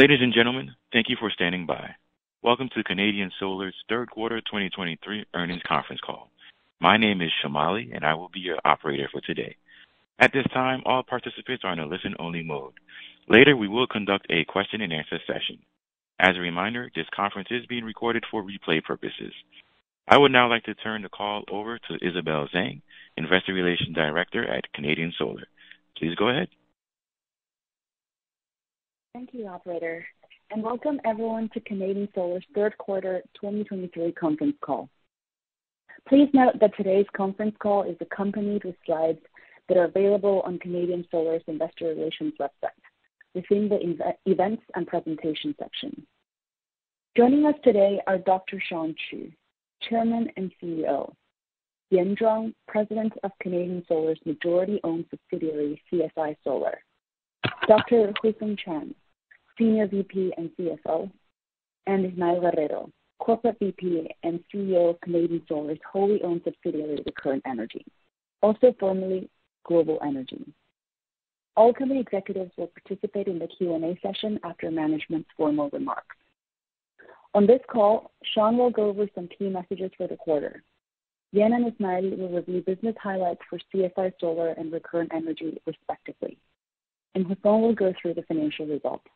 Ladies and gentlemen, thank you for standing by. Welcome to Canadian Solar's third quarter 2023 earnings conference call. My name is Shamali, and I will be your operator for today. At this time, all participants are in a listen-only mode. Later, we will conduct a question-and-answer session. As a reminder, this conference is being recorded for replay purposes. I would now like to turn the call over to Isabel Zhang, Investor Relations Director at Canadian Solar. Please go ahead. Thank you, operator, and welcome everyone to Canadian Solar's third quarter 2023 conference call. Please note that today's conference call is accompanied with slides that are available on Canadian Solar's Investor Relations website within the Events and Presentation section. Joining us today are Dr. Shawn Qu, Chairman and CEO, Yan Zhuang, President of Canadian Solar's majority-owned subsidiary, CSI Solar, Dr. Huifeng Chang, Senior VP and CFO, and Ismael Guerrero, Corporate VP and CEO of Canadian Solar's wholly owned subsidiary, Recurrent Energy, also formerly Global Energy. All company executives will participate in the Q&A session after management's formal remarks. On this call, Shawn will go over some key messages for the quarter. Yan and Ismael will review business highlights for CSI Solar and Recurrent Energy, respectively, and Huifeng will go through the financial results.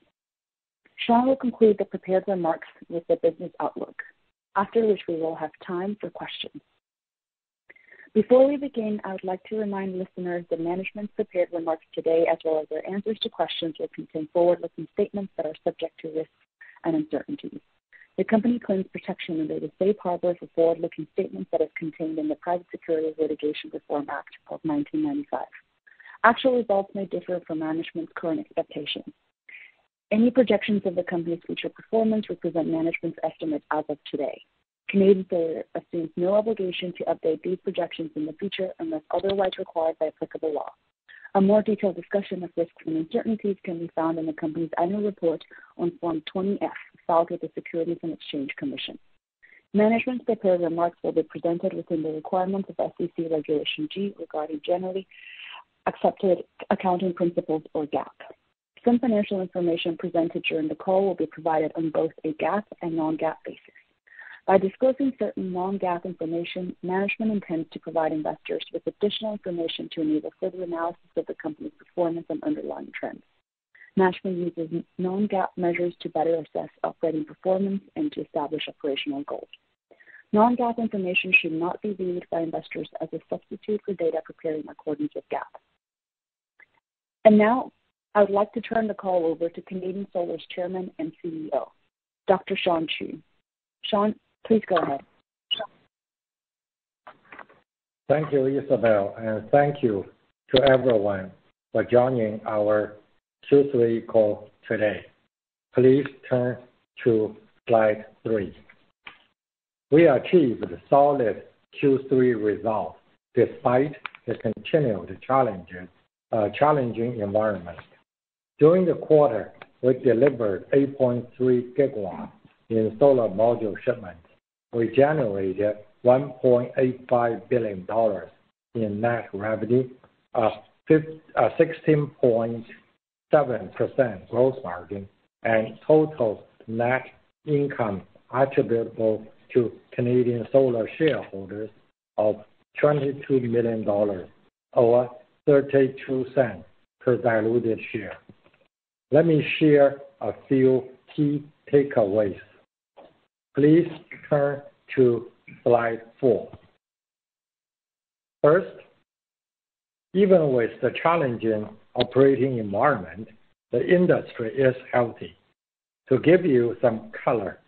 Shawn will conclude the prepared remarks with the business outlook, after which we will have time for questions. Before we begin, I would like to remind listeners that management's prepared remarks today, as well as their answers to questions, will contain forward-looking statements that are subject to risks and uncertainties. The company claims protection under the safe harbor for forward-looking statements that is contained in the Private Securities Litigation Reform Act of 1995. Actual results may differ from management's current expectations. Any projections of the company's future performance represent management's estimates as of today. Canadian Solar assumes no obligation to update these projections in the future unless otherwise required by applicable law. A more detailed discussion of risks and uncertainties can be found in the company's annual report on Form 20-F, filed with the Securities and Exchange Commission. Management's prepared remarks will be presented within the requirements of SEC Regulation G regarding generally accepted accounting principles or GAAP. Some financial information presented during the call will be provided on both a GAAP and non-GAAP basis. By disclosing certain non-GAAP information, management intends to provide investors with additional information to enable further analysis of the company's performance and underlying trends. Management uses non-GAAP measures to better assess operating performance and to establish operational goals. Non-GAAP information should not be viewed by investors as a substitute for data prepared in accordance with GAAP. And now, I would like to turn the call over to Canadian Solar's Chairman and CEO, Dr. Shawn Qu. Shawn, please go ahead. Thank you, Isabel, and thank you to everyone for joining our Q3 call today. Please turn to slide three. We achieved solid Q3 results despite the continued challenges, uh, challenging environment. During the quarter, we delivered 8.3 GW in solar module shipments. We generated $1.85 billion in net revenue, 16.7% gross margin, and total net income attributable to Canadian Solar shareholders of $22 million, or $0.32 per diluted share. Let me share a few key takeaways. Please turn to slide four. First, even with the challenging operating environment, the industry is healthy. To give you some color,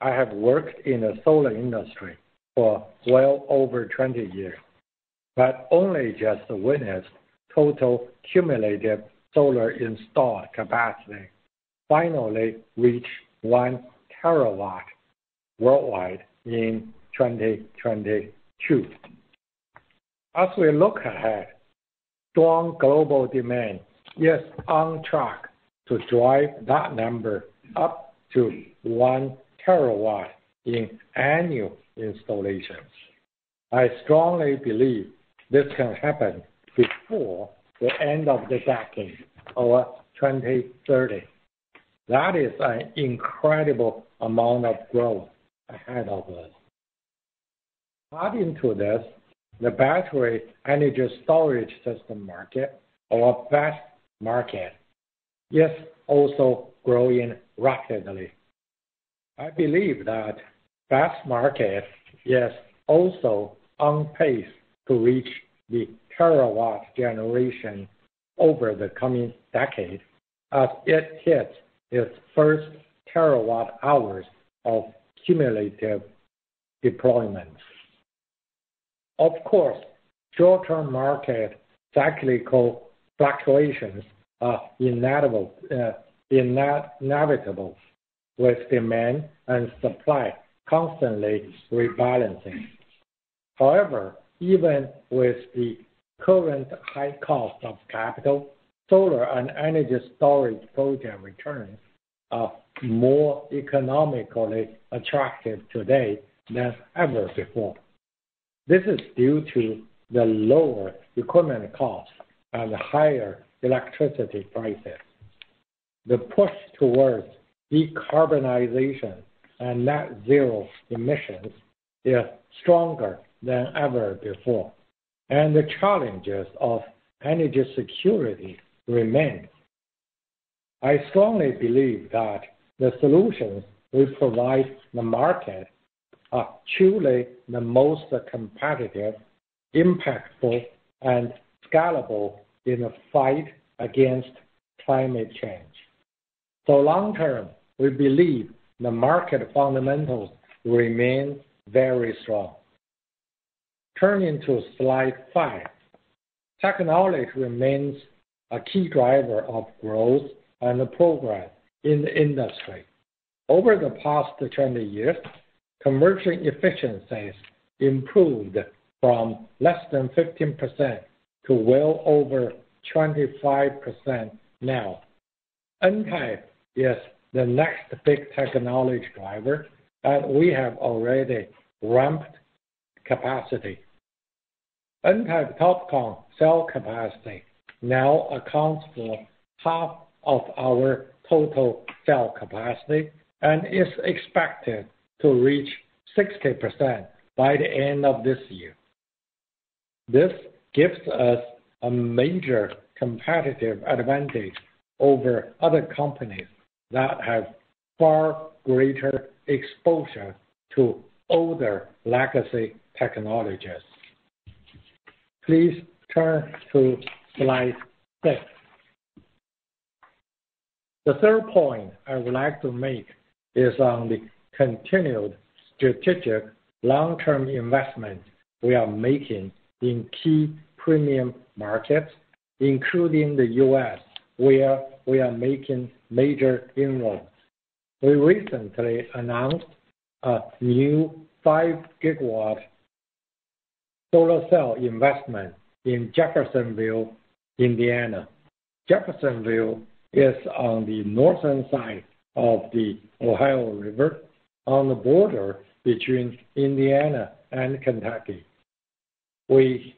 I have worked in the solar industry for well over 20 years, but only just witnessed total cumulative solar installed capacity finally reach 1 terawatt worldwide in 2022. As we look ahead, strong global demand is on track to drive that number up to 1 terawatt in annual installations. I strongly believe this can happen before the end of the decade or 2030. That is an incredible amount of growth ahead of us. Adding to this, the battery energy storage system market, or BESS market, is also growing rapidly. I believe that BESS market is also on pace to reach the terawatt generation over the coming decade as it hits its first terawatt hours of cumulative deployments. Of course, short-term market cyclical fluctuations are uh, inevitable, with demand and supply constantly rebalancing. However, even with the current high cost of capital, solar and energy storage project returns are more economically attractive today than ever before. This is due to the lower equipment costs and higher electricity prices. The push towards decarbonization and net zero emissions is stronger than ever before, and the challenges of energy security remain. I strongly believe that the solutions we provide the market are truly the most competitive, impactful, and scalable in the fight against climate change. So long term, we believe the market fundamentals remain very strong. Turning to slide five. Technology remains a key driver of growth and progress in the industry. Over the past 20 years, conversion efficiencies improved from less than 15% to well over 25% now. N-type is the next big technology driver, and we have already ramped capacity. N-type TOPCon cell capacity now accounts for half of our total cell capacity and is expected to reach 60% by the end of this year. This gives us a major competitive advantage over other companies that have far greater exposure to older legacy technologies. Please turn to slide six. The third point I would like to make is on the continued strategic long-term investment we are making in key premium markets, including the U.S., where we are making major inroads. We recently announced a new 5 GW solar cell investment in Jeffersonville, Indiana. Jeffersonville is on the northern side of the Ohio River, on the border between Indiana and Kentucky. We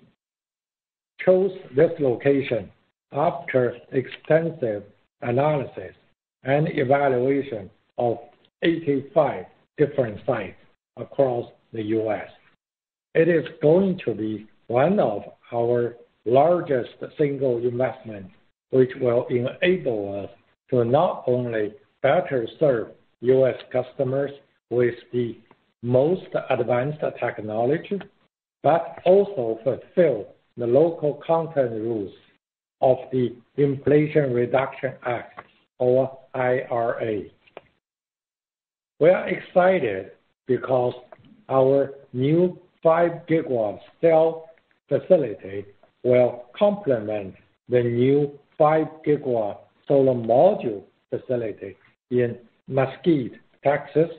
chose this location after extensive analysis and evaluation of 85 different sites across the U.S. It is going to be one of our largest single investments, which will enable us to not only better serve U.S. customers with the most advanced technology, but also fulfill the local content rules of the Inflation Reduction Act, or IRA. We are excited because our new 5 GW cell facility will complement the new 5 GW solar module facility in Mesquite, Texas,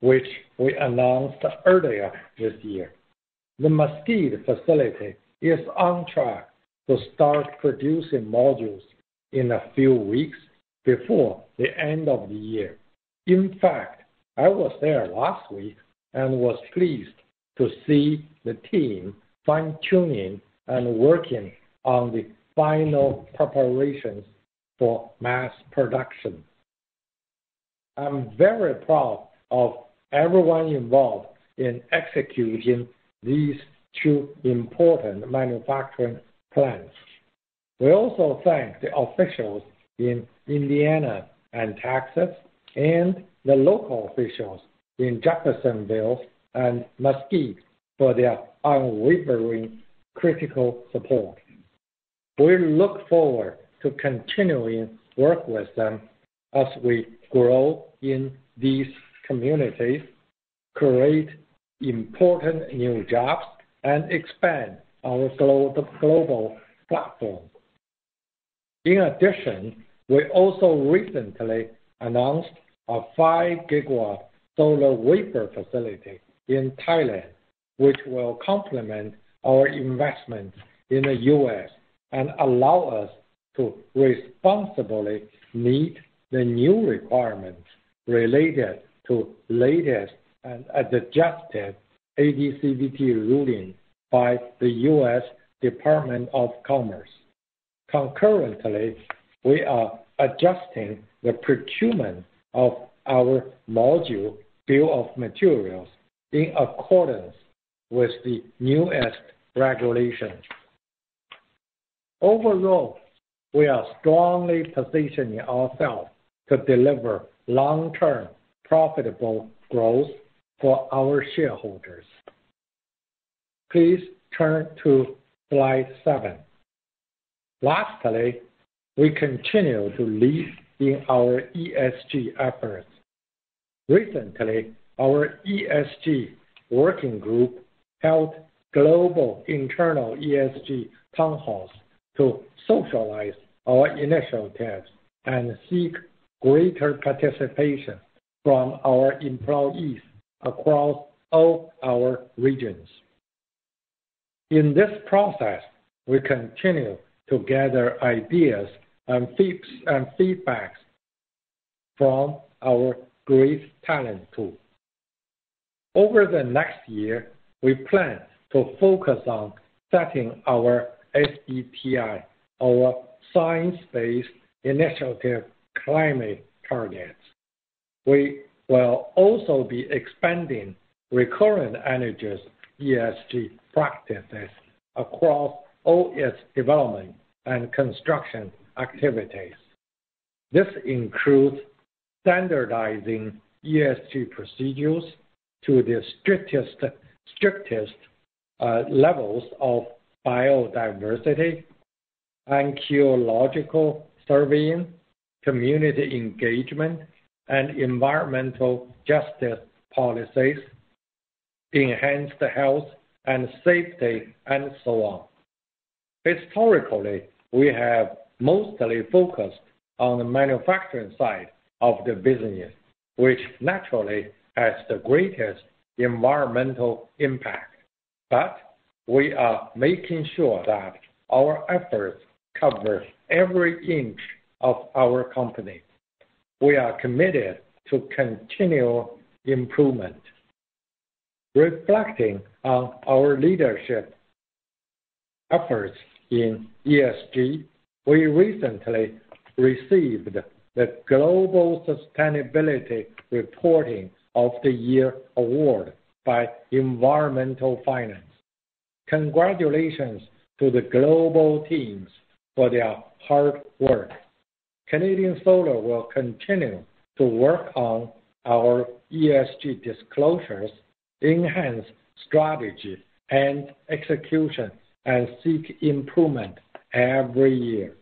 which we announced earlier this year. The Mesquite facility is on track to start producing modules in a few weeks before the end of the year. In fact, I was there last week and was pleased to see the team fine-tuning and working on the final preparations for mass production. I'm very proud of everyone involved in executing these two important manufacturing plants. We also thank the officials in Indiana and Texas, and the local officials in Jeffersonville and Mesquite for their unwavering critical support. We look forward to continuing work with them as we grow in these communities, create important new jobs, and expand our global platform. In addition, we also recently announced a 5 GW solar wafer facility in Thailand, which will complement our investment in the U.S. and allow us to responsibly meet the new requirements related to latest and adjusted AD/CVD ruling by the U.S. Department of Commerce. Concurrently, we are adjusting the procurement of our module bill of materials in accordance with the newest regulations. Overall, we are strongly positioning ourselves to deliver long-term profitable growth for our shareholders. Please turn to slide seven. Lastly, we continue to lead in our ESG efforts. Recently, our ESG working group held global internal ESG town halls to socialize our initiatives and seek greater participation from our employees across all our regions. In this process, we continue to gather ideas and feedback from our great talent pool. Over the next year, we plan to focus on setting our SBTi, our Science-Based Initiative climate targets. We will also be expanding Recurrent Energy's ESG practices across all its development and construction activities. This includes standardizing ESG procedures to the strictest uh, levels of biodiversity, archaeological surveying, community engagement, and environmental justice policies, enhanced health and safety, and so on. Historically, we have mostly focused on the manufacturing side of the business, which naturally has the greatest environmental impact. But we are making sure that our efforts cover every inch of our company. We are committed to continual improvement. Reflecting on our leadership efforts in ESG, we recently received the Global Sustainability Reporting of the Year award by Environmental Finance. Congratulations to the global teams for their hard work. Canadian Solar will continue to work on our ESG disclosures, enhance strategy and execution, and seek improvement every year.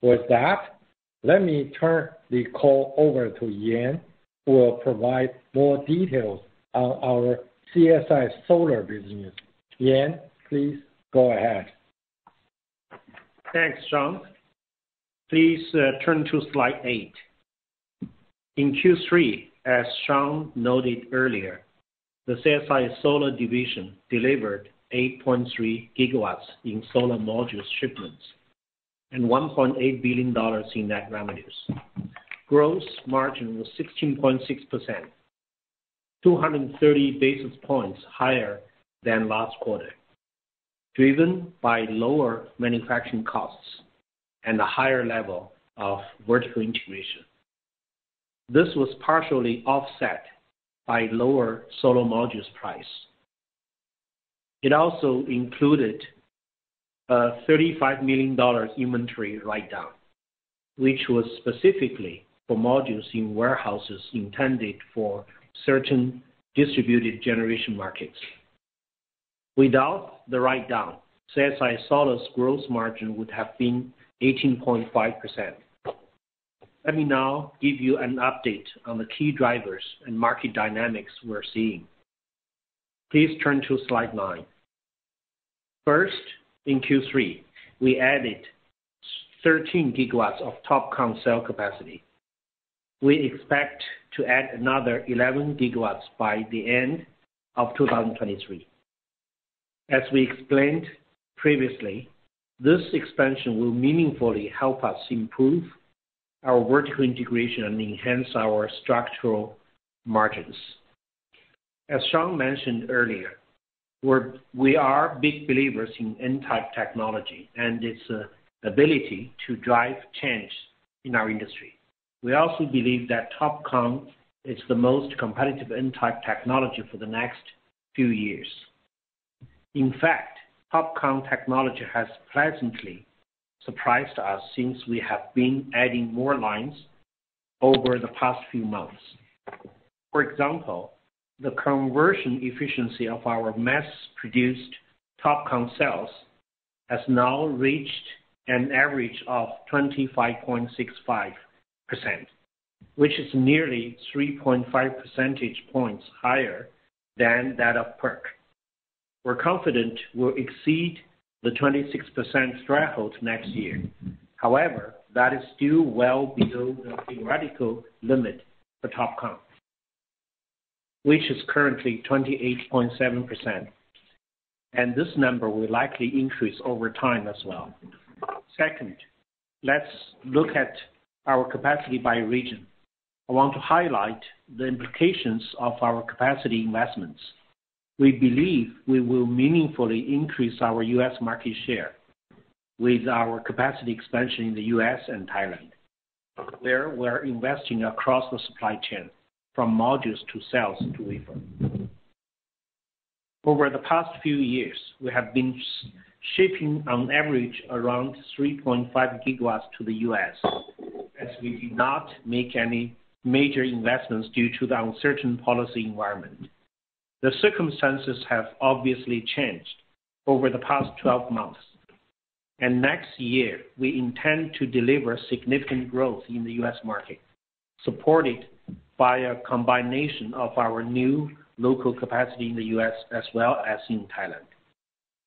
With that, let me turn the call over to Yan, who will provide more details on our CSI Solar business. Yan, please go ahead. Thanks, Shawn. Please uh, turn to slide eight. In Q3, as Shawn noted earlier, the CSI Solar division delivered 8.3 GW in solar module shipments and $1.8 billion in net revenues. Gross margin was 16.6%, 230 basis points higher than last quarter. driven by lower manufacturing costs and a higher level of vertical integration. This was partially offset by lower solar modules price. It also included a $35 million inventory write-down, which was specifically for modules in warehouses intended for certain distributed generation markets. Without the write-down, CSI Solar's gross margin would have been 18.5%. Let me now give you an update on the key drivers and market dynamics we're seeing. Please turn to slide nine. First, in Q3, we added 13 GW of TOPCon cell capacity. We expect to add another 11 GW by the end of 2023. As we explained previously, this expansion will meaningfully help us improve our vertical integration and enhance our structural margins. As Shawn mentioned earlier, we are big believers in N-type technology and its uh, ability to drive change in our industry. We also believe that TOPCon is the most competitive N-type technology for the next few years. In fact, TOPCon technology has pleasantly surprised us since we have been adding more lines over the past few months. For example, the conversion efficiency of our mass-produced TOPCon cells has now reached an average of 25.65%, which is nearly 3.5 percentage points higher than that of PERC. We're confident we'll exceed the 26% threshold next year. However, that is still well below the theoretical limit for TOPCon, which is currently 28.7%, and this number will likely increase over time as well. Second, let's look at our capacity by region. I want to highlight the implications of our capacity investments. We believe we will meaningfully increase our U.S. market share with our capacity expansion in the U.S. and Thailand, where we're investing across the supply chain, from modules to cells to wafer. Over the past few years, we have been shipping on average around 3.5 GW to the U.S., as we did not make any major investments due to the uncertain policy environment. The circumstances have obviously changed over the past 12 months, and next year, we intend to deliver significant growth in the U.S. market, supported by a combination of our new local capacity in the U.S. as well as in Thailand.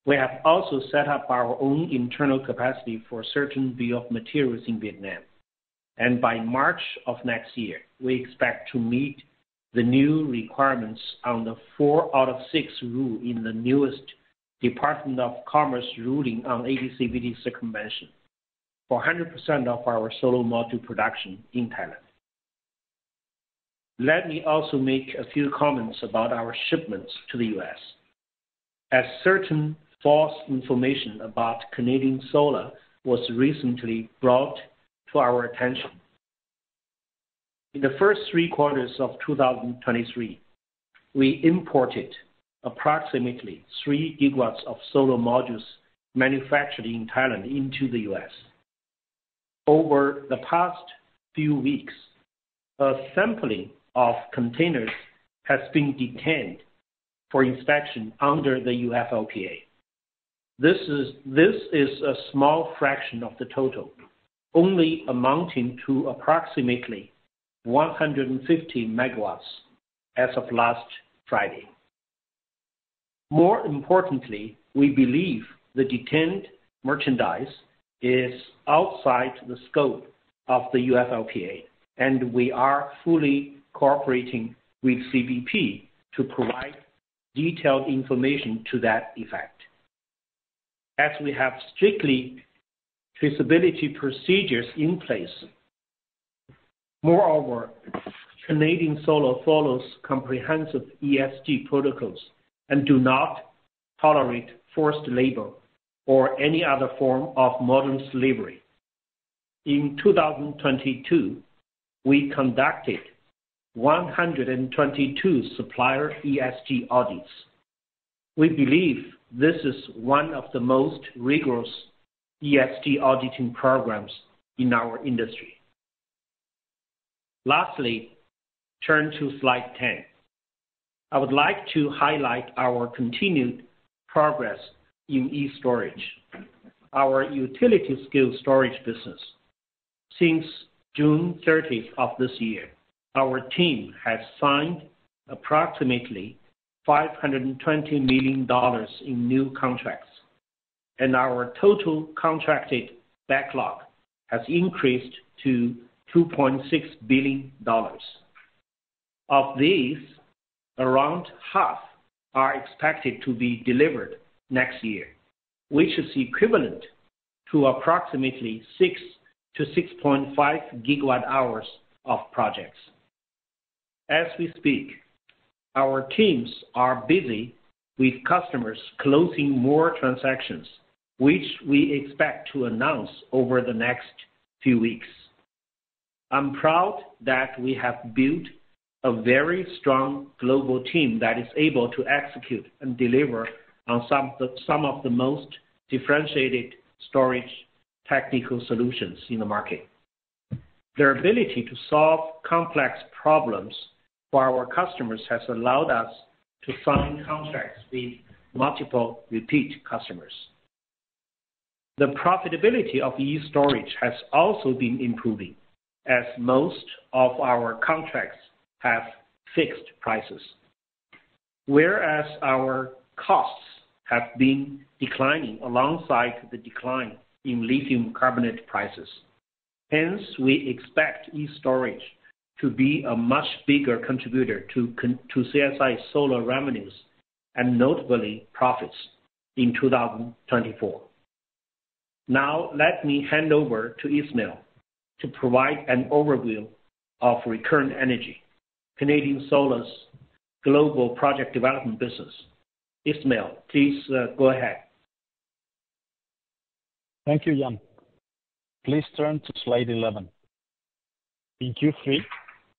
We have also set up our own internal capacity for certain bill of materials in Vietnam, and by March of next year, we expect to meet the new requirements on the four out of six rule in the newest Department of Commerce ruling on AD/CVD circumvention for 100% of our solar module production in Thailand. Let me also make a few comments about our shipments to the U.S. As certain false information about Canadian Solar was recently brought to our attention. In the first three quarters of 2023, we imported approximately 3 GW of solar modules manufactured in Thailand into the U.S. Over the past few weeks, a sampling of containers has been detained for inspection under the UFLPA. This is this is a small fraction of the total, only amounting to approximately 150 MW as of last Friday. More importantly, we believe the detained merchandise is outside the scope of the UFLPA, and we are fully cooperating with CBP to provide detailed information to that effect. As we have strictly traceability procedures in place. Moreover, Canadian Solar follows comprehensive ESG protocols and do not tolerate forced labor or any other form of modern slavery. In 2022, we conducted 122 supplier ESG audits. We believe this is one of the most rigorous ESG auditing programs in our industry. Lastly, turn to slide 10. I would like to highlight our continued progress in e-STORAGE, our utility-scale storage business. Since June 30th of this year, our team has signed approximately $520 million in new contracts, and our total contracted backlog has increased to $2.6 billion. Of these, around half are expected to be delivered next year, which is equivalent to approximately 6-6.5 GWh of projects. As we speak, our teams are busy with customers closing more transactions, which we expect to announce over the next few weeks. I'm proud that we have built a very strong global team that is able to execute and deliver on some of the most differentiated storage technical solutions in the market. Their ability to solve complex problems for our customers has allowed us to sign contracts with multiple repeat customers. The profitability of e-STORAGE has also been improving, as most of our contracts have fixed prices, whereas our costs have been declining alongside the decline in lithium carbonate prices. Hence, we expect e-STORAGE to be a much bigger contributor to CSI Solar revenues and notably profits in 2024. Now, let me hand over to Ismael to provide an overview of Recurrent Energy, Canadian Solar's global project development business. Ismael, please, uh, go ahead. Thank you, Yan. Please turn to slide 11. In Q3,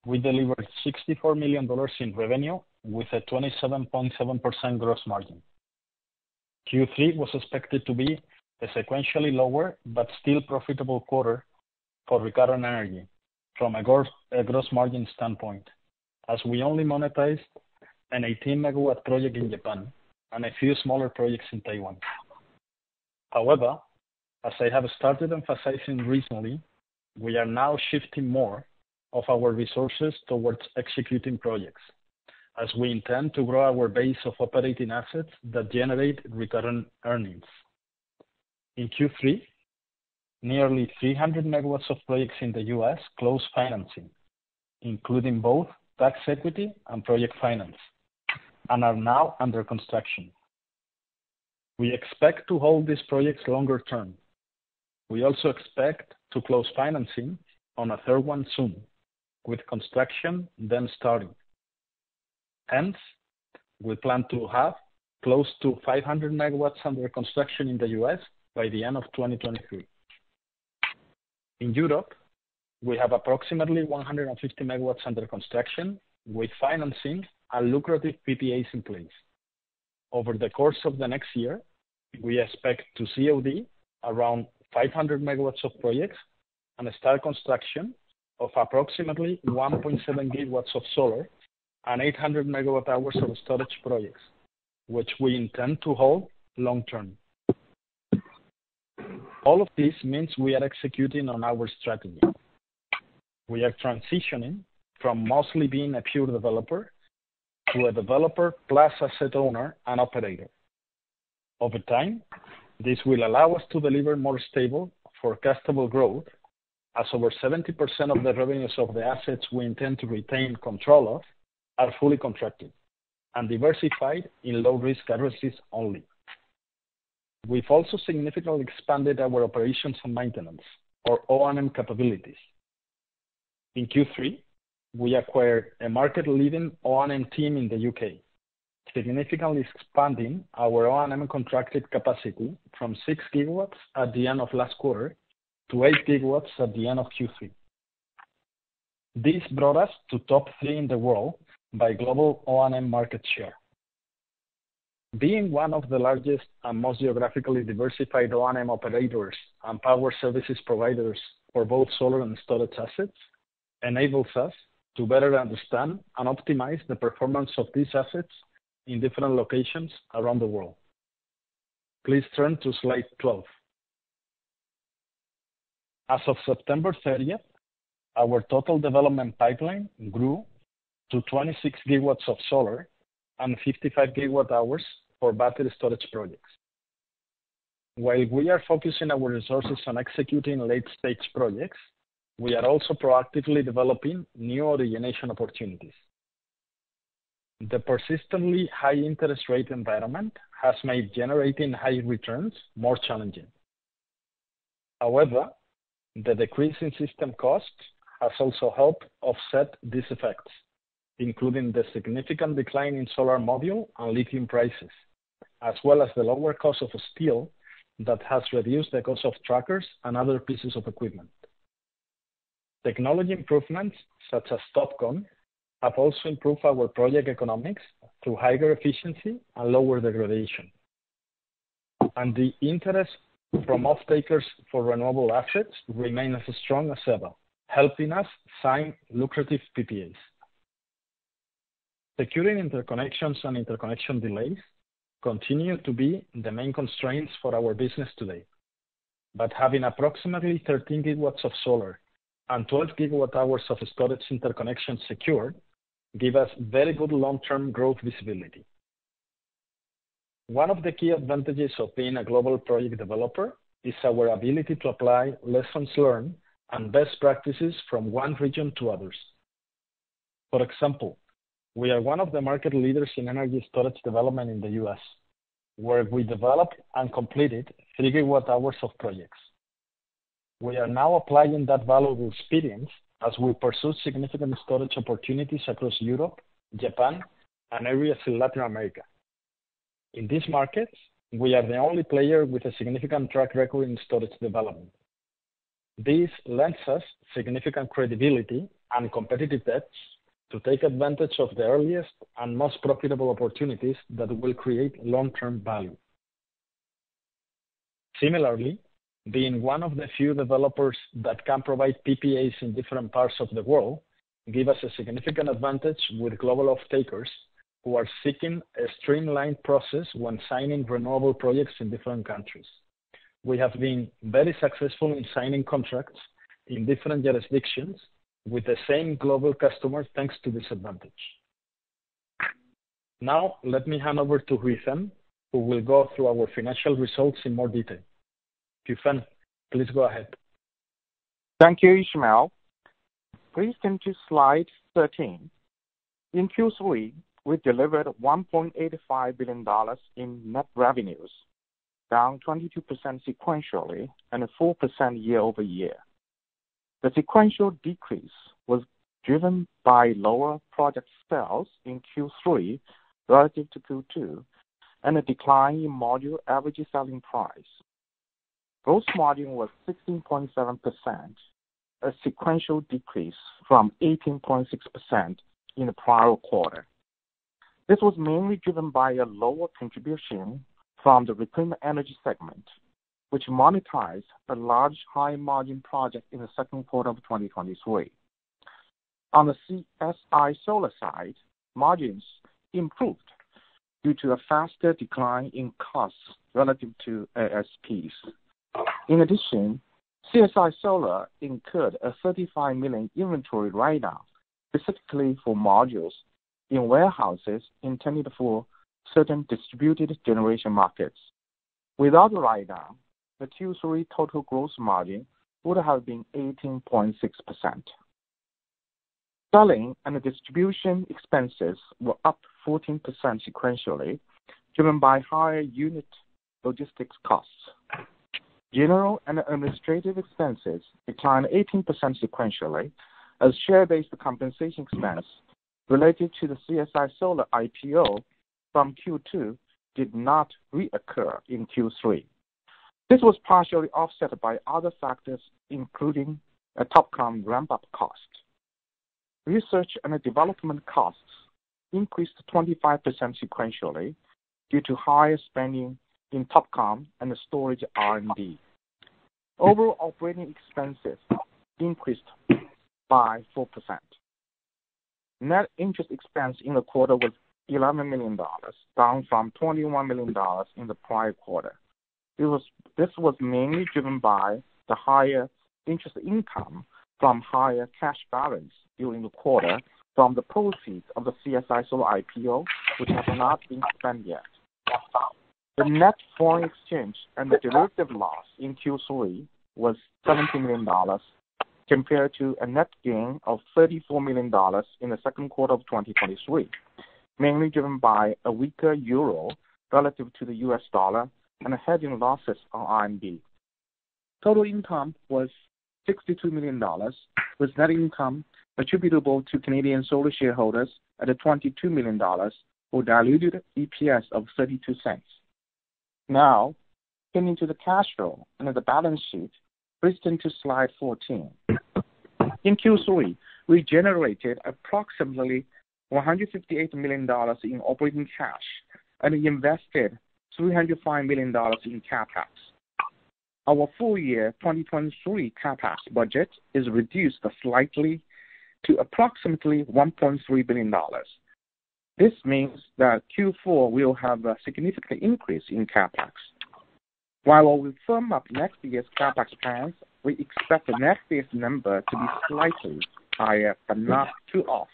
we delivered $64 million in revenue with a 27.7% gross margin. Q3 was expected to be a sequentially lower but still profitable quarter for Recurrent Energy from a gross margin standpoint, as we only monetized an 18-MW project in Japan and a few smaller projects in Taiwan. However, as I have started emphasizing recently, we are now shifting more of our resources towards executing projects, as we intend to grow our base of operating assets that generate recurrent earnings. In Q3, nearly 300 MW of projects in the U.S. closed financing, including both tax equity and project finance, and are now under construction. We expect to hold these projects longer term. We also expect to close financing on a third one soon, with construction then starting. Hence, we plan to have close to 500 MW under construction in the U.S. by the end of 2023. In Europe, we have approximately 150 MW under construction, with financing and lucrative PPAs in place. Over the course of the next year, we expect to COD around 500 MW of projects and start construction of approximately 1.7 GW of solar and 800 MWh of storage projects, which we intend to hold long term. All of this means we are executing on our strategy. We are transitioning from mostly being a pure developer to a developer plus asset owner and operator. Over time, this will allow us to deliver more stable, forecastable growth, as over 70% of the revenues of the assets we intend to retain control of are fully contracted and diversified in low-risk areas only. We've also significantly expanded our operations and maintenance, or O&M capabilities. In Q3, we acquired a market-leading O&M team in the U.K., significantly expanding our O&M contracted capacity from 6 GW at the end of last quarter to 8 GW at the end of Q3. This brought us to top three in the world by global O&M market share. Being one of the largest and most geographically diversified O&M operators and power services providers for both solar and storage assets enables us to better understand and optimize the performance of these assets in different locations around the world. Please turn to slide 12. As of September 30th, our total development pipeline grew to 26 GW of solar and 55 GWh for battery storage projects. While we are focusing our resources on executing late-stage projects, we are also proactively developing new origination opportunities. The persistently high interest rate environment has made generating high returns more challenging. However, the decrease in system costs has also helped offset these effects, including the significant decline in solar module and lithium prices, as well as the lower cost of steel that has reduced the cost of trackers and other pieces of equipment. Technology improvements, such as TOPCon, have also improved our project economics through higher efficiency and lower degradation. And the interest from off-takers for renewable assets remain as strong as ever, helping us sign lucrative PPAs. Securing interconnections and interconnection delays continue to be the main constraints for our business today. But having approximately 13 GW of solar and 12 GWh of storage interconnection secured, give us very good long-term growth visibility. One of the key advantages of being a global project developer is our ability to apply lessons learned and best practices from one region to others. For example, we are one of the market leaders in energy storage development in the U.S., where we developed and completed 3 GWh of projects. We are now applying that valuable experience as we pursue significant storage opportunities across Europe, Japan, and areas in Latin America. In these markets, we are the only player with a significant track record in storage development. This lends us significant credibility and competitive edge to take advantage of the earliest and most profitable opportunities that will create long-term value. Similarly, being one of the few developers that can provide PPAs in different parts of the world, give us a significant advantage with global off-takers who are seeking a streamlined process when signing renewable projects in different countries. We have been very successful in signing contracts in different jurisdictions with the same global customers, thanks to this advantage. Now, let me hand over to Huifeng, who will go through our financial results in more detail. Huifeng, please go ahead. Thank you, Ismael. Please turn to slide 13. In Q3, we delivered $1.85 billion in net revenues, down 22% sequentially and 4% year-over-year. The sequential decrease was driven by lower project sales in Q3 relative to Q2, and a decline in module average selling price. Gross margin was 16.7%, a sequential decrease from 18.6% in the prior quarter. This was mainly driven by a lower contribution from the Recurrent Energy segment, which monetized a large high-margin project in the second quarter of 2023. On the CSI Solar side, margins improved due to a faster decline in costs relative to ASPs. In addition, CSI Solar incurred a 35 million inventory write-down, specifically for modules in warehouses intended for certain distributed generation markets. Without the write-down, the Q3 total gross margin would have been 18.6%. Selling and distribution expenses were up 14% sequentially, driven by higher unit logistics costs. General and administrative expenses declined 18% sequentially, as share-based compensation expense related to the CSI Solar IPO from Q2 did not reoccur in Q3. This was partially offset by other factors, including a TOPCon ramp-up cost. Research and development costs increased 25% sequentially due to higher spending in TOPCon and storage R&D. Overall operating expenses increased by 4%. Net interest expense in the quarter was $11 million, down from $21 million in the prior quarter. This was mainly driven by the higher interest income from higher cash balance during the quarter from the proceeds of the CSI Solar IPO, which have not been spent yet. The net foreign exchange and the derivative loss in Q3 was $17 million, compared to a net gain of $34 million in the second quarter of 2023, mainly driven by a weaker euro relative to the US dollar and hedging losses on RMB. Total income was $62 million, with net income attributable to Canadian Solar shareholders at $22 million, or diluted EPS of $0.32. Now, turning to the cash flow and the balance sheet, please turn to slide 14. In Q3, we generated approximately $158 million in operating cash and invested $305 million in CapEx. Our full year 2023 CapEx budget is reduced slightly to approximately $1.3 billion. This means that Q4 will have a significant increase in CapEx. While we firm up next year's CapEx plans, we expect the next year's number to be slightly higher, but not too off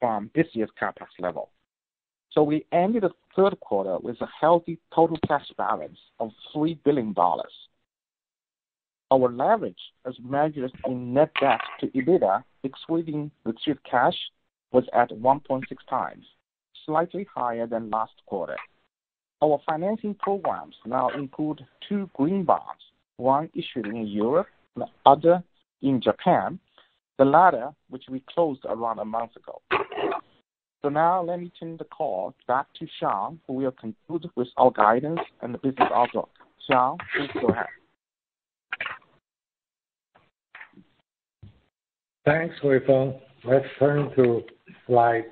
from this year's CapEx level. So we ended the third quarter with a healthy total cash balance of $3 billion. Our leverage, as measured in net debt to EBITDA, excluding restricted cash, was at 1.6x, slightly higher than last quarter. Our financing programs now include two green bonds, one issued in Europe, the other in Japan, the latter, which we closed around a month ago. So now let me turn the call back to Shawn, who will conclude with our guidance and the business outlook. Shawn, please go ahead. Thanks, Huifeng. Let's turn to slide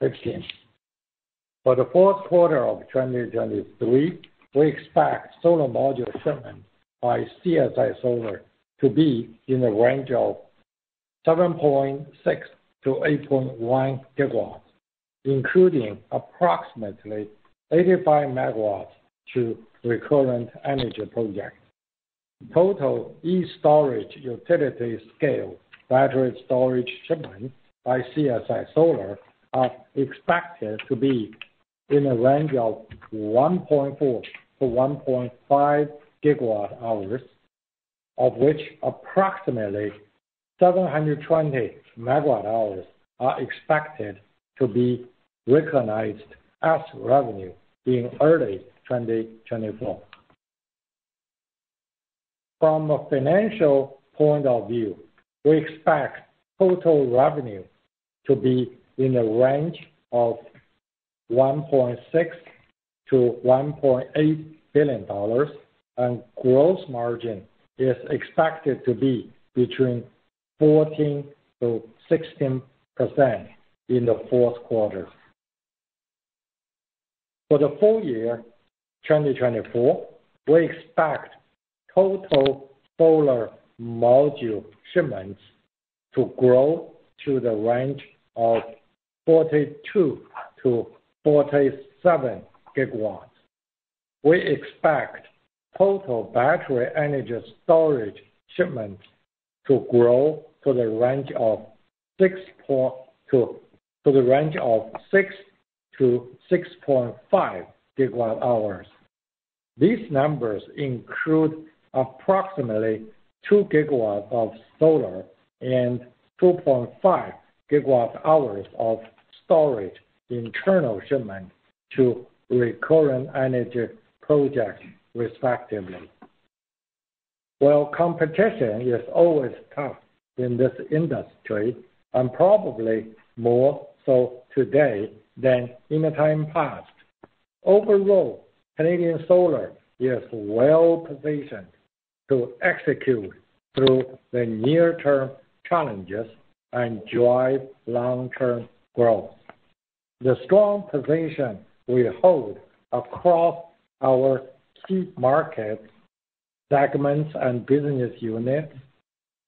15. For the fourth quarter of 2023, we expect solar module shipments by CSI Solar to be in the range of 7.6-8.1 GW, including approximately 85 MW to Recurrent Energy projects. Total e-STORAGE utility-scale battery storage shipments by CSI Solar are expected to be in a range of 1.4-1.5 GWh, of which approximately 720 MWh are expected to be recognized as revenue in early 2024. From a financial point of view, we expect total revenue to be in the range of $1.6-$1.8 billion, and gross margin is expected to be between 14%-16% in the fourth quarter. For the full year 2024, we expect total solar module shipments to grow to the range of 42-47 GW. We expect total battery energy storage shipments to grow to the range of 6-6.5 GWh. These numbers include approximately 2 GW of solar and 2.5 GWh of storage internal shipment to Recurrent Energy projects, respectively. While competition is always tough in this industry, and probably more so today than in the time past. Overall, Canadian Solar is well-positioned to execute through the near-term challenges and drive long-term growth. The strong position we hold across our key markets, segments, and business units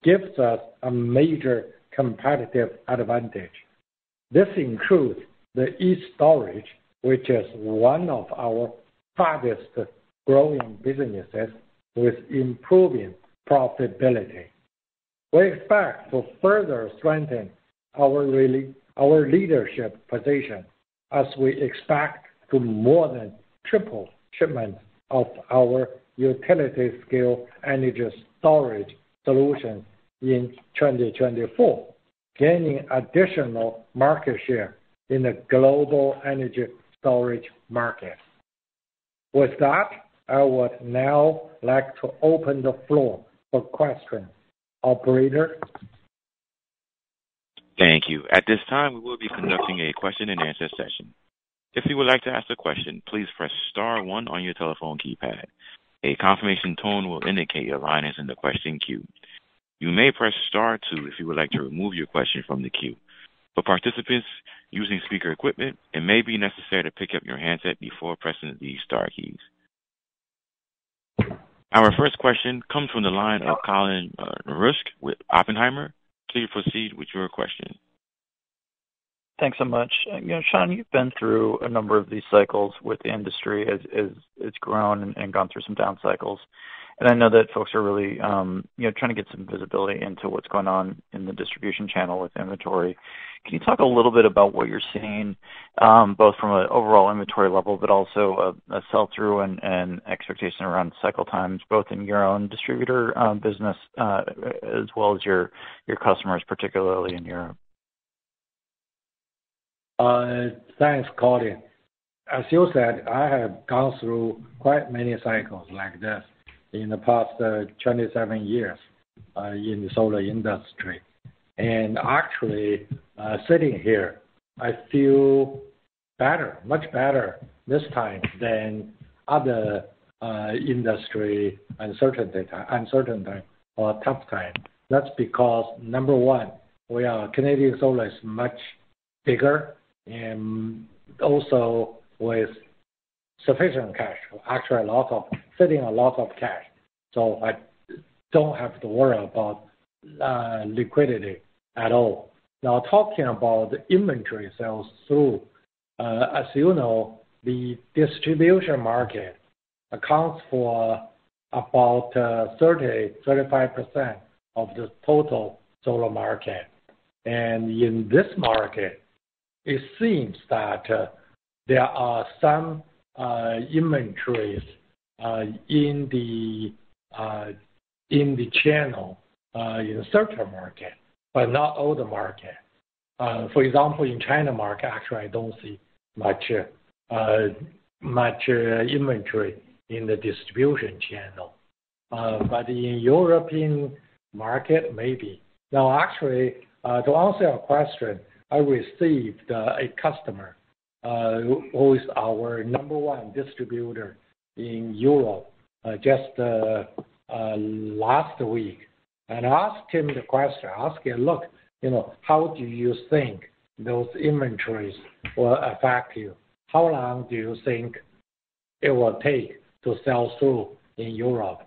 gives us a major competitive advantage. This includes the e-STORAGE, which is one of our fastest-growing businesses with improving profitability. We expect to further strengthen our really our leadership position as we expect to more than triple shipments of our utility-scale energy storage solutions in 2024, gaining additional market share in the global energy storage market. With that, I would now like to open the floor for questions. Operator? Thank you. At this time, we will be conducting a question-and-answer session. If you would like to ask a question, please press star one on your telephone keypad. A confirmation tone will indicate your line is in the question queue. You may press star two if you would like to remove your question from the queue. For participants using speaker equipment, it may be necessary to pick up your handset before pressing the star keys. Our first question comes from the line of Colin uh, Rusch with Oppenheimer. Please proceed with your question. Thanks so much. Uh, Shawn. you've been through a number of these cycles with the industry as it's grown and gone through some down cycles. I know that folks are really um, you know, trying to get some visibility into what's going on in the distribution channel with inventory. Can you talk a little bit about what you're seeing, um, both from an overall inventory level but also a sell-through and expectation around cycle times, both in your own distributor um, business uh, as well as your your customers, particularly in Europe? Uh, thanks, Colin. As you said, I have gone through quite many cycles like this in the past uh, 27 years uh, in the solar industry. And actually, uh, sitting here, I feel better, much better this time than other industry uncertainty or tough time. That's because, number one, we uh Canadian Solar is much bigger and also with sufficient cash, actually sitting a lot of cash. So I don't have to worry about uh, liquidity at all. Now, talking about the inventory sales through, uh, as you know, the distribution market accounts for about uh, 30%-35% of the total solar market. And in this market, it seems that there are some inventories Uh, in the uh in the channel uh, in certain markets, but not all the market. Uh, for example, in China market, actually, I don't see much uh much inventory in the distribution channel. But in European market, maybe. Now, actually, to answer your question, I received a customer who is our number one distributor in Europe uh, just uh, uh, last week. And asked him the question. Asked him, "Look, you know, how do you think those inventories will affect you? How long do you think it will take to sell through in Europe?"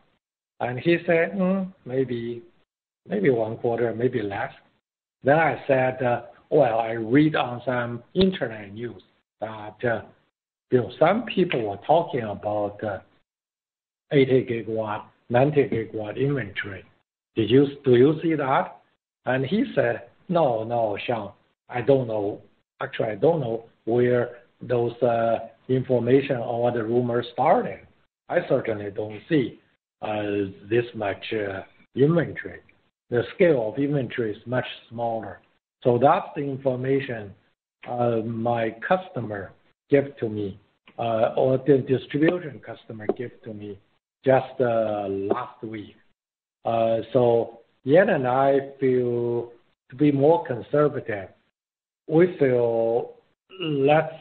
And he said, hmm, "Maybe, "Maybe one quarter, maybe less." Then I said, "Well, I read on some internet news that some people were talking about uh, 80 GW, 90 GW inventory. Do you see that?" And he said, "No, no, Shawn. I don't know. Actually, I don't know where those uh, information or the rumors started. I certainly don't see uh, this much inventory. The scale of inventory is much smaller." So that's the information my customer gave to me uh, or the distribution customer gave to me just uh, last week. Uh, so Yan and I feel to be more conservative. We feel let's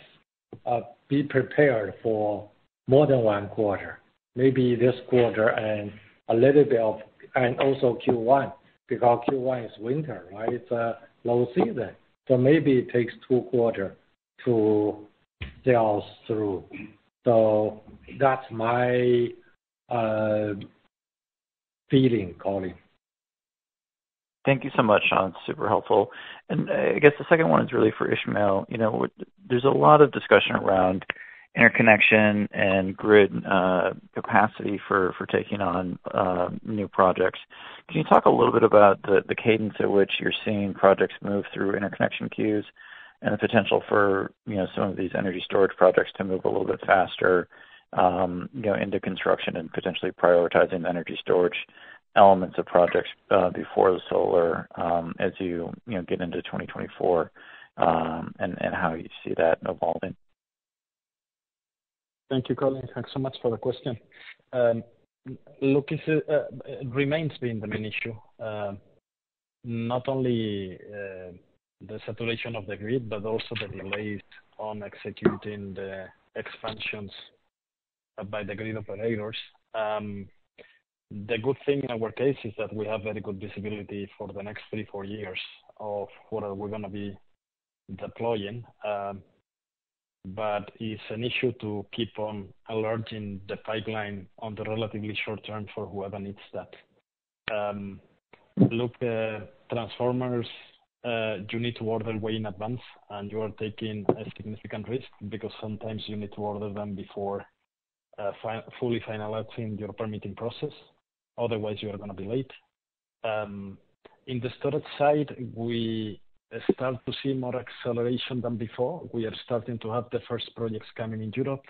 be prepared for more than one quarter, maybe this quarter and a little bit of, and also Q1, because Q1 is winter, right? It's a low season, so maybe it takes two quarter to sell through. So that's my uh, feeling, Colin. Thank you so much, Shawn. Super helpful. And uh, I guess the second one is really for Ismael. You know, there's a lot of discussion around interconnection and grid uh, capacity for taking on new projects. Can you talk a little bit about the cadence at which you're seeing projects move through interconnection queues and the potential for, you know, some of these energy storage projects to move a little bit faster, um, you know, into construction and potentially prioritizing the energy storage elements of projects uh, before the solar, um, as you you know, get into 2024, um, and how you see that evolving? Thank you, Colin. Thanks so much for the question. Look, it uh, uh, remains being the main issue. Not only the saturation of the grid, but also the delays on executing the expansions by the grid operators. Um, the good thing in our case is that we have very good visibility for the next three, four years of what are we're gonna be deploying. Um, but it's an issue to keep on alerting the pipeline on the relatively short term for whoever needs that. Um, look, uh, transformers, Uh, you need to order way in advance, and you are taking a significant risk because sometimes you need to order them before uh, fully finalizing your permitting process. Otherwise, you are gonna be late. Um, in the storage side, we start to see more acceleration than before. We are starting to have the first projects coming in Europe.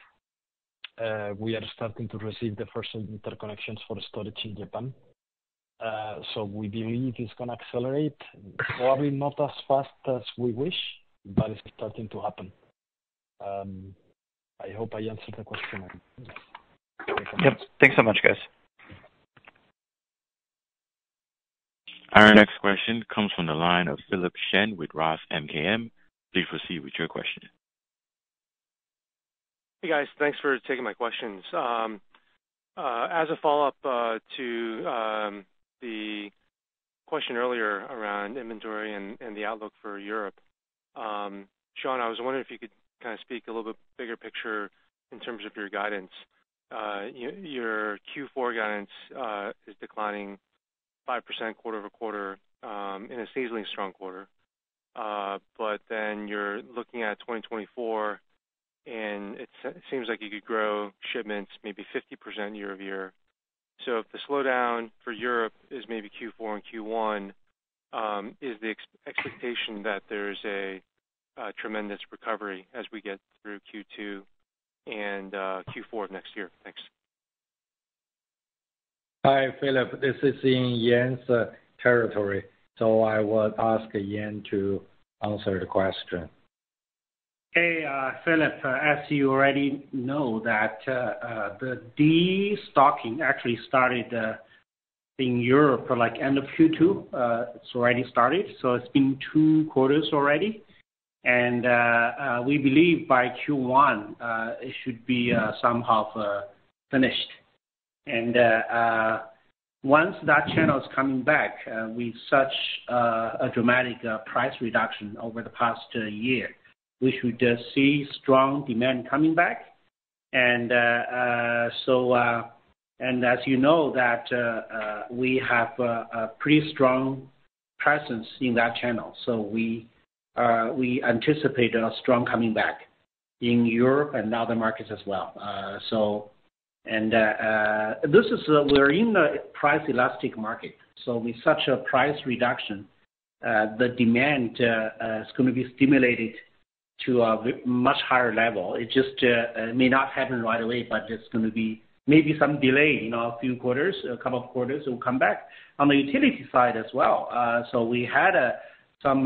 Uh, we are starting to receive the first interconnections for storage in Japan. Uh, so we believe it's gonna accelerate, probably not as fast as we wish, but it's starting to happen. Um, I hope I answered the question. Yep. Thanks so much, guys. Our next question comes from the line of Philip Shen with Roth MKM. Please proceed with your question. Hey, guys. Thanks for taking my questions. Um, uh, as a follow-up uh, to um, the question earlier around inventory and the outlook for Europe, um, Shawn, I was wondering if you could kind of speak a little bit bigger picture in terms of your guidance. Uh, your Q4 guidance uh, is declining 5% quarter-over-quarter um, in a seasonally strong quarter. Uh, but then you're looking at 2024, and it seems like you could grow shipments maybe 50% year-over-year. So if the slowdown for Europe is maybe Q4 and Q1, um, is the expectation that there's a uh, tremendous recovery as we get through Q2 and uh, Q4 of next year? Thanks. Hi, Philip. This is in Yan's uh, territory, so I will ask Yan to answer the question. Hey, uh, Philip, uh, as you already know, that uh, the destocking actually started in Europe for like end of Q2. It's already started, so it's been two quarters already. And we believe by Q1 it should be somehow finished. And once that channel is coming back with such a dramatic price reduction over the past year, we should see strong demand coming back. And uh, uh, so, uh, and as you know, that we have a pretty strong presence in that channel, so we we anticipate a strong coming back in Europe and other markets as well. So, and this is, we're in a price elastic market, so with such a price reduction, the demand is gonna be stimulated to a much higher level. It just uh, uh, may not happen right away, but it's gonna be maybe some delay, you know, a few quarters, a couple of quarters, it will come back. On the utility side as well, uh, so we had some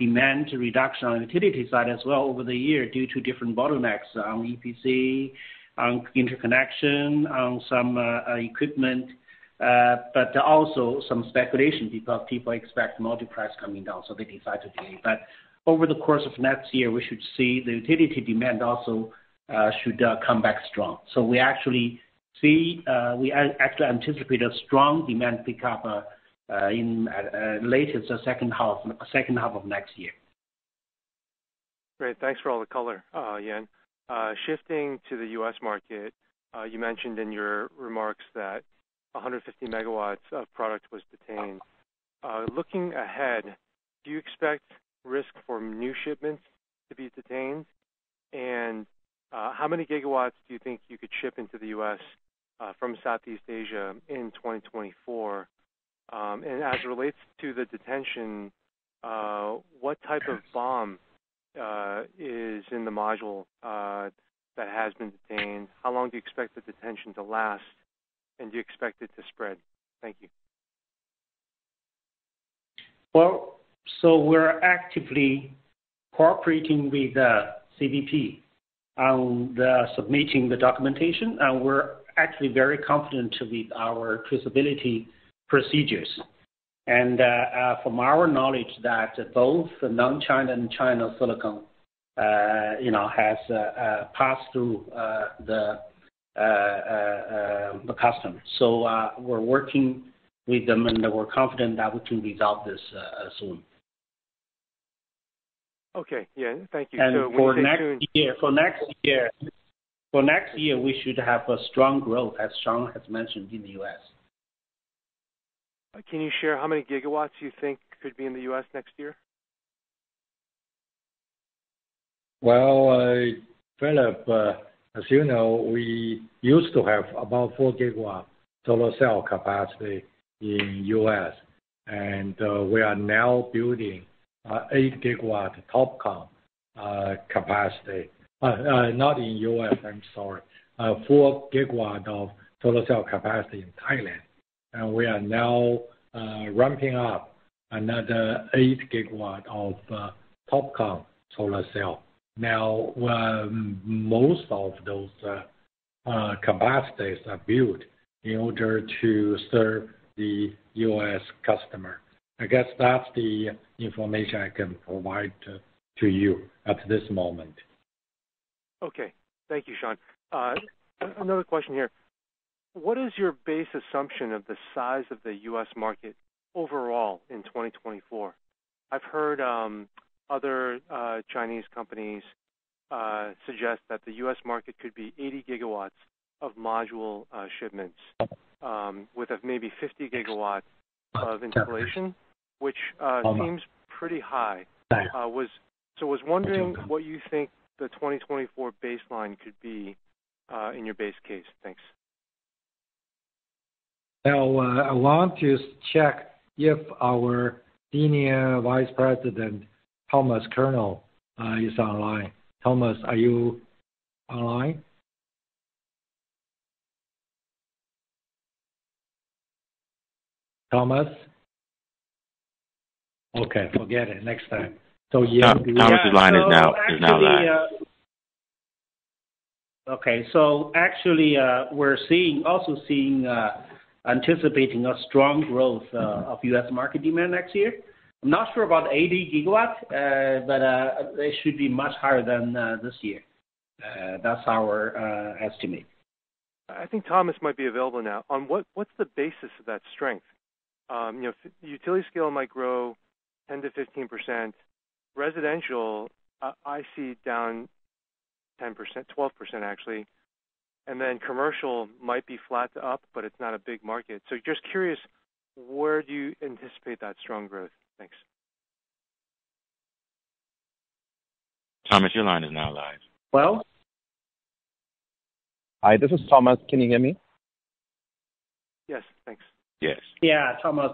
demand reduction on the utility side as well over the year due to different bottlenecks on EPC, on interconnection, on some equipment, but also some speculation because people expect multi price coming down, so they decide to delay. Over the course of next year, we should see the utility demand also uh, should uh, come back strong. So we actually see, uh, we actually anticipate a strong demand pickup in latest the second half, second half of next year. Great. Thanks for all the color, Yan. Shifting to the U.S. market, you mentioned in your remarks that 150 MW of product was detained. Looking ahead, do you expect risk for new shipments to be detained? And, uh, how many gigawatts do you think you could ship into the U.S. Uh, from Southeast Asia in 2024? Um, and as it relates to the detention, uh, what type of BOM is in the module that has been detained? How long do you expect the detention to last, and do you expect it to spread? Thank you. Well, so we're actively cooperating with uh, the CBP on submitting the documentation, and we're actually very confident with our traceability procedures. And uh, uh, from our knowledge, that both the non-China and China silicon, you know, has passed through um, the customs. So, we're working with them, and we're confident that we can resolve this soon. Okay. Yeah, thank you. And For next year, for next year, for next year, we should have a strong growth, as Shawn has mentioned, in the U.S. Can you share how many gigawatts you think could be in the U.S. next year? Well, uh, Philip, uh, as you know, we used to have about 4 GW solar cell capacity in U.S., and uh, we are now building Uh, 8 GW TOPCon uh, capacity. Uh, not in U.S., I'm sorry. 4 GW of solar cell capacity in Thailand, and we are now ramping up another 8 GW of TOPCon solar cell. Now, um, most of those capacities are built in order to serve the U.S. customer. I guess that's the information I can provide to you at this moment. Okay. Thank you, Shawn. Uh, another question here: What is your base assumption of the size of the U.S. market overall in 2024? I've heard um, other uh, Chinese companies uh, suggest that the U.S. market could be 80 GW of module shipments um, with maybe 50 GW of installation, which uh, seems pretty high. Uh, so was wondering what you think the 2024 baseline could be uh, in your base case? Thanks. Now, I want to check if our Senior Vice President, Thomas Koerner, is online. Thomas, are you online? Thomas? Okay, forget it. Next time. So Yan- Thomas's line is now is now live. Uh, okay. So actually, uh, we're seeing also seeing, uh, anticipating a strong growth of U.S. market demand next year. I'm not sure about 80 GW, but it should be much higher than this year. That's our estimate. I think Thomas might be available now. On what, what's the basis of that strength? Um, you know, utility scale might grow 10%-15%. Residential, I see down 10%, 12%, actually, and then commercial might be flat to up, but it's not a big market. So just curious, where do you anticipate that strong growth? Thanks. Thomas, your line is now live. Well? Hi, this is Thomas. Can you hear me? Yes, thanks. Yes. Yeah, Thomas.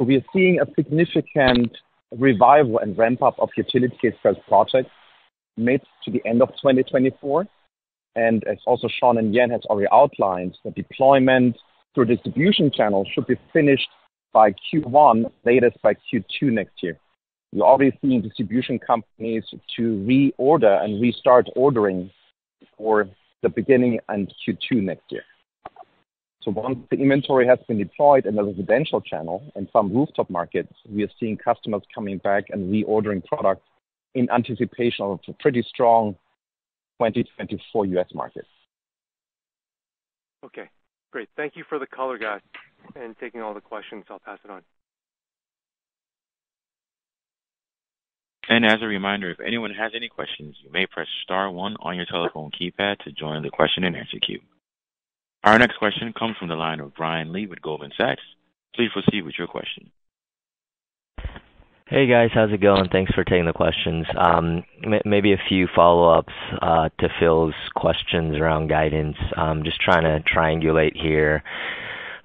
We are seeing a significant revival and ramp-up of utility scale projects mid to the end of 2024. And as also Shawn and Yan has already outlined, the deployment through distribution channels should be finished by Q1, latest by Q2 next year. We're already seeing distribution companies to reorder and restart ordering for the beginning and Q2 next year. So once the inventory has been deployed in the residential channel and some rooftop markets, we are seeing customers coming back and reordering products in anticipation of a pretty strong 2024 U.S. market. Okay, great. Thank you for the color, guys, and taking all the questions. I'll pass it on. And as a reminder, if anyone has any questions, you may press star one on your telephone keypad to join the question and answer queue. Our next question comes from the line of Brian Lee with Goldman Sachs. Please proceed with your question. Hey, guys. How's it going? Thanks for taking the questions. Um, maybe a few follow-ups uh, to Phil's questions around guidance. Um, just trying to triangulate here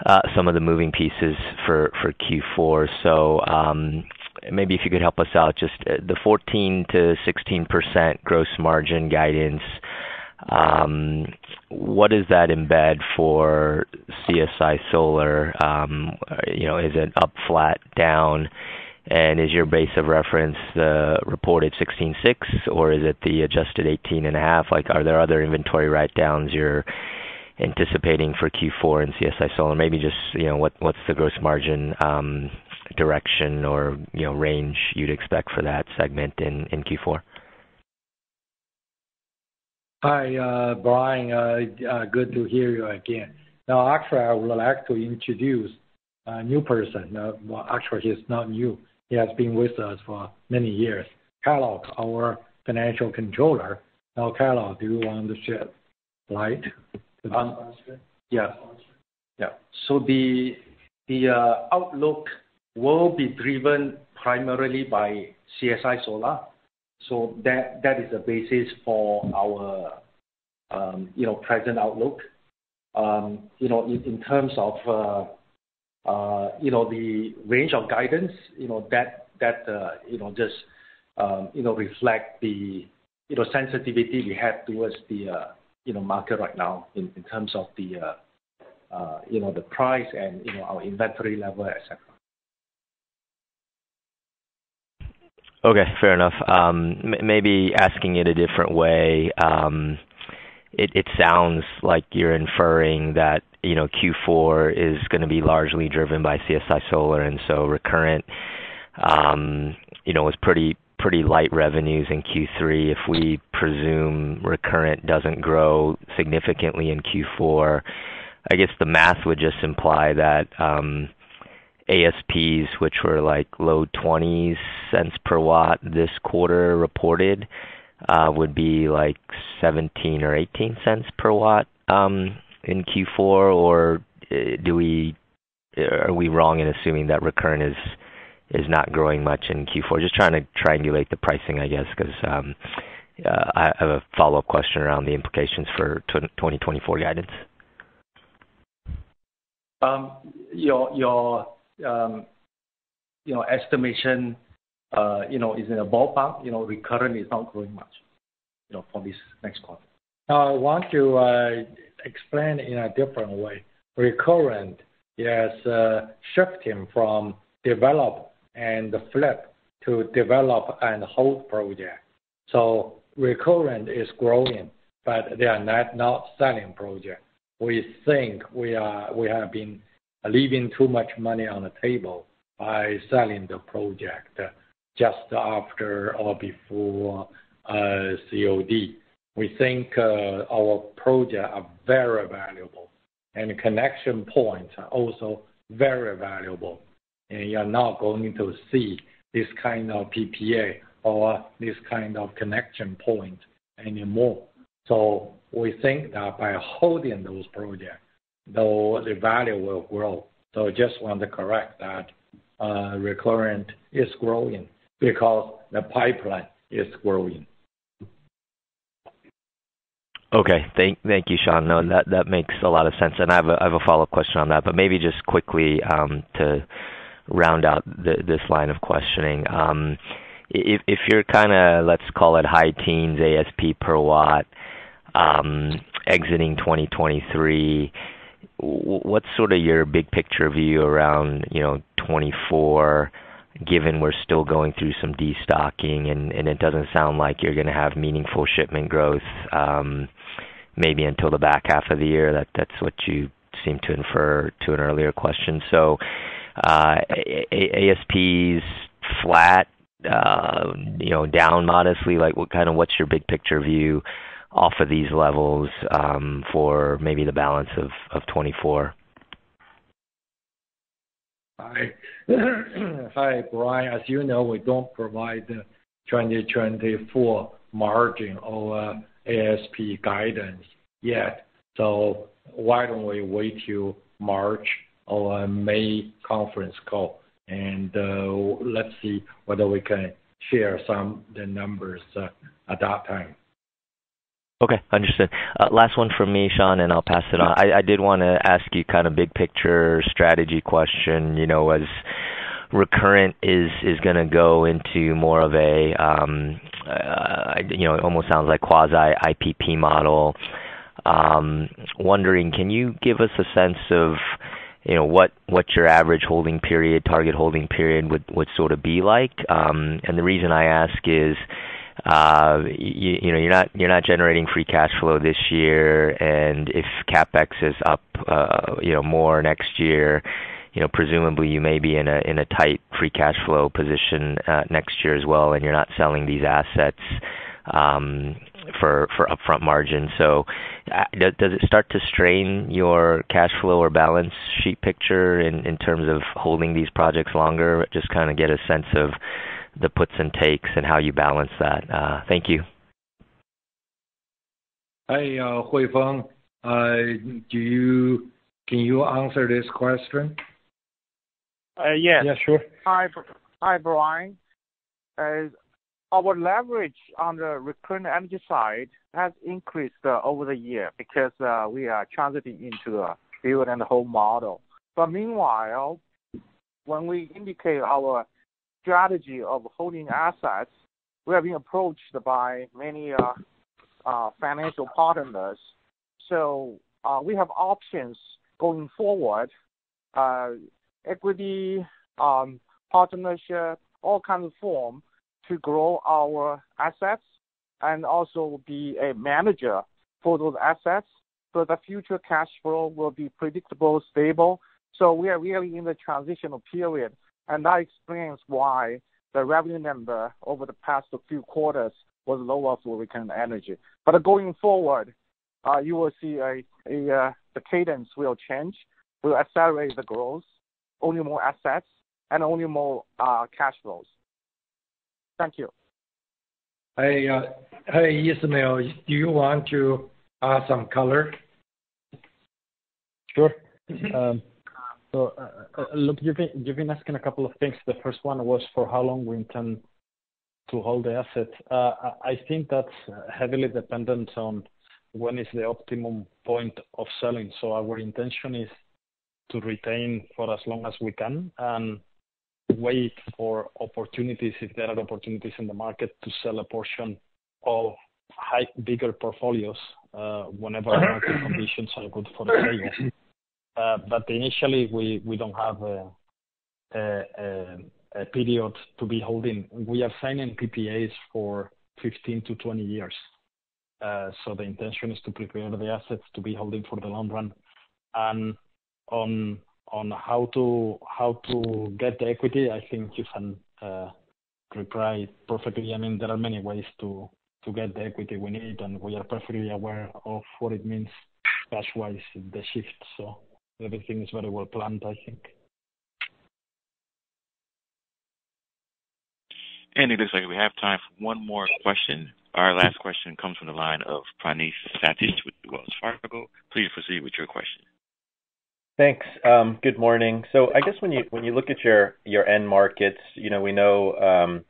uh, some of the moving pieces for Q4. So, um, maybe if you could help us out, just uh, the 14%-16% gross margin guidance, Um, what does that embed for CSI Solar? Um, you know, is it up, flat, down? And is your base of reference the reported 16.6, or is it the adjusted 18.5? Like, are there other inventory write-downs you're anticipating for Q4 in CSI Solar? Maybe just, you know, what what's the gross margin um, direction or, you know, range you'd expect for that segment in Q4? Hi, uh, Brian, uh, uh, good to hear you again. Now, actually, I would like to introduce a new person. Well, actually, he's not new. He has been with us for many years. Kellogg, our financial controller. Now, Kellogg, do you want to shed light to this? Yeah. Yeah. So the the outlook will be driven primarily by CSI Solar. So that is the basis for our, you know, present outlook. You know, in terms of, you know, the range of guidance, you know, that that you know, just you know, reflect the, you know, sensitivity we have towards the, you know, market right now in terms of the, you know, the price and, you know, our inventory level, et cetera. Okay, fair enough. Um, maybe asking it a different way, um, it sounds like you're inferring that, you know, Q4 is gonna be largely driven by CSI Solar, and so Recurrent, um, you know, was pretty pretty light revenues in Q3. If we presume Recurrent doesn't grow significantly in Q4, I guess the math would just imply that ASPs, which were like low $0.20 per watt this quarter reported, uh, would be like $0.17 or $0.18 per watt um, in Q4, or uh, do we uh, are we wrong in assuming that Recurrent is is not growing much in Q4? Just trying to triangulate the pricing, I guess, 'cause um, I have a follow-up question around the implications for 2024 guidance. Um, your Um, estimation, uh, you know, is in a ballpark. You know, Recurrent is not growing much, you know, for this next quarter. Now I want to uh, explain in a different way. Recurrent is uh, shifting from develop and flip to develop and hold project. So Recurrent is growing, but they are not not selling project. We think we are we have been leaving too much money on the table by selling the project just after or before uh, COD. We think uh, our project are very valuable, and connection points are also very valuable, and you're not going to see this kind of PPA or this kind of connection point anymore. So we think that by holding those projects, though, the value will grow. So just want to correct that, uh, Recurrent is growing because the pipeline is growing. Okay. Thank you, Shawn. No, that makes a lot of sense, and I have a follow-up question on that. But maybe just quickly, um, to round out this line of questioning. Um, if you're kinda, let's call it high teens ASP per watt, um, exiting 2023, what's sort of your big picture view around, you know, 2024, given we're still going through some destocking, and it doesn't sound like you're gonna have meaningful shipment growth, um, maybe until the back half of the year? That that's what you seemed to infer to an earlier question. So, uh, ASPs flat, uh, you know, down modestly? Like, what kind of what's your big picture view off of these levels, um, for maybe the balance of 2024? Hi. Hi, Brian. As you know, we don't provide the 2024 margin or uh, ASP guidance yet. So why don't we wait till March or uh, May conference call, and uh, let's see whether we can share some the numbers at that time. Okay, understood. Uh, last one from me, Shawn, and I'll pass it on. I did wanna ask you kind of big picture strategy question. You know, as Recurrent is is gonna go into more of a, um, uh, you know, it almost sounds like quasi IPP model. Um, wondering, can you give us a sense of, you know, what what your average holding period, target holding period would sort of be like? Um, and the reason I ask is, you Uh, know, you're not you're not generating free cash flow this year, and if CapEx is up, uh, you know, more next year, you know, presumably you may be in a in a tight free cash flow position uh, next year as well, and you're not selling these assets um, for for upfront margin. So, does it start to strain your cash flow or balance sheet picture in in terms of holding these projects longer? Just kind of get a sense of the puts and takes and how you balance that. Uh, thank you. Hi, uh, Huifeng. Uh, can you answer this question? Yes. Yeah, sure. Hi, Brian. Our leverage on the Recurrent Energy side has increased over the year because we are transiting into a build-and-hold model. But meanwhile, when we indicate our strategy of holding assets, we are being approached by many uh, uh, financial partners. So, uh, we have options going forward, equity, um, partnership, all kinds of form to grow our assets and also be a manager for those assets, so the future cash flow will be predictable, stable. So we are really in the transitional period, and that explains why the revenue number over the past few quarters was lower for Recurrent Energy. But going forward, uh, you will see a uh, the cadence will change. We'll accelerate the growth, only more assets and only more uh, cash flows. Thank you. Hey, hey, Ismael, do you want to add some color? Sure. Mm-hmm. Um, So, uh, uh, uh, look, you've been asking a couple of things. The first one was for how long we intend to hold the asset. I think that's heavily dependent on when is the optimum point of selling. So our intention is to retain for as long as we can and wait for opportunities, if there are opportunities in the market, to sell a portion of bigger portfolios, whenever uh-huh. market conditions are good for the sale. But initially, we don't have a period to be holding. We are signing PPAs for 15-20 years. Uh, so the intention is to prepare the assets to be holding for the long run. And on on how to how to get the equity, I think you can uh, reply perfectly. I mean, there are many ways to get the equity we need, and we are perfectly aware of what it means cash-wise, the shift. So everything is very well planned, I think. And it looks like we have time for one more question. Our last question comes from the line of Praneeth Satish with Wells Fargo. Please proceed with your question. Thanks. Um, good morning. So I guess when you when you look at your end markets, you know, we know um,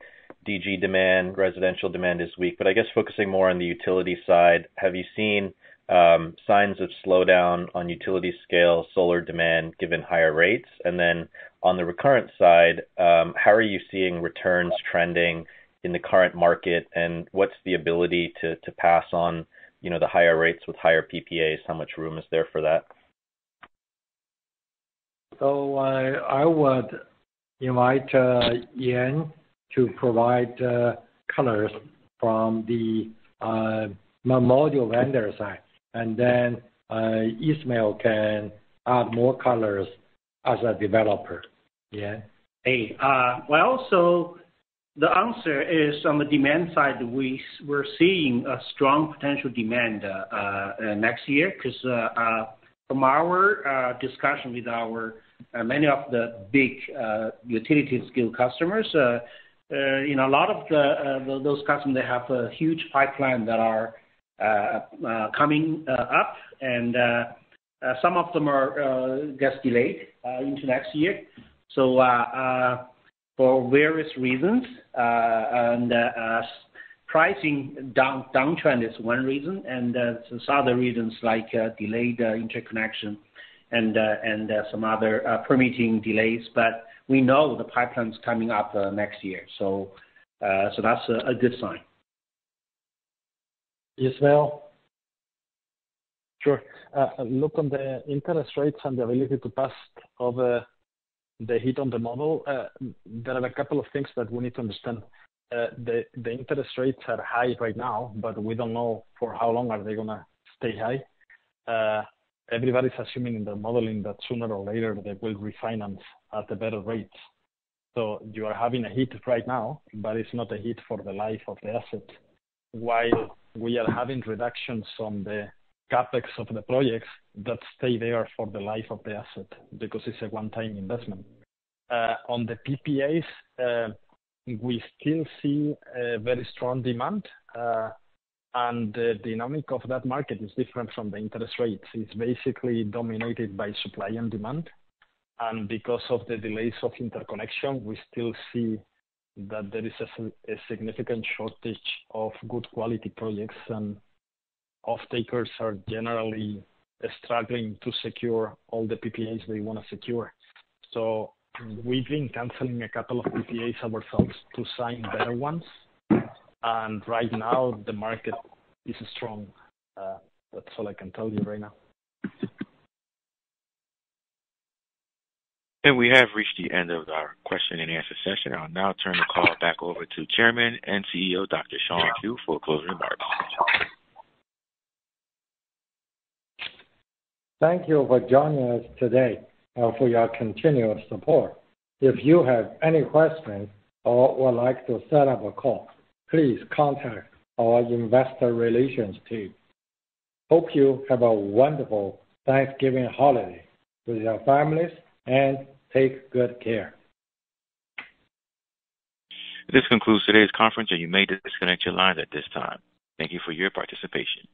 DG demand, residential demand is weak, but I guess focusing more on the utility side, have you seen Um, signs of slowdown on utility scale solar demand, given higher rates? And then on the Recurrent side, um, how are you seeing returns trending in the current market, and what's the ability to pass on, you know, the higher rates with higher PPAs? How much room is there for that? So, uh, I would invite uh, Yan to provide uh, colors from the module vendor side, and then uh, Ismael can add more colors as a developer. Yan? Hey, uh, well, so the answer is on the demand side, we're seeing a strong potential demand uh, next year because from our discussion with our many of the big utility-scale customers, you know, a lot of those customers, they have a huge pipeline that are Uh, uh, coming uh, up, and some of them get delayed into next year. So for various reasons, and pricing downtrend is one reason, and some other reasons like delayed interconnection and and some other permitting delays. But we know the pipeline's coming up next year. So uh so that's a good sign. Ismael? Sure. Uh, look on the interest rates and the ability to pass over the hit on the model. Uh, there are a couple of things that we need to understand. Uh, the interest rates are high right now, but we don't know for how long are they going to stay high. Everybody's assuming in their modeling that sooner or later they will refinance at the better rates. So you are having a hit right now, but it's not a hit for the life of the asset. While we are having reductions on the CapEx of the projects that stay there for the life of the asset because it's a one-time investment. Uh, on the PPAs, uh, we still see a very strong demand, uh, and the dynamic of that market is different from the interest rates. It's basically dominated by supply and demand. And because of the delays of interconnection, we still see that there is a significant shortage of good quality projects, and off-takers are generally struggling to secure all the PPAs they want to secure. So we've been canceling a couple of PPAs ourselves to sign better ones. And right now, the market is strong. Uh, that's all I can tell you right now. We have reached the end of our question-and-answer session. I'll now turn the call back over to Chairman and CEO Dr. Shawn Qu for closing remarks. Thank you for joining us today and for your continued support. If you have any questions or would like to set up a call, please contact our investor relations team. Hope you have a wonderful Thanksgiving holiday with your families and take good care. This concludes today's conference, and you may disconnect your lines at this time. Thank you for your participation.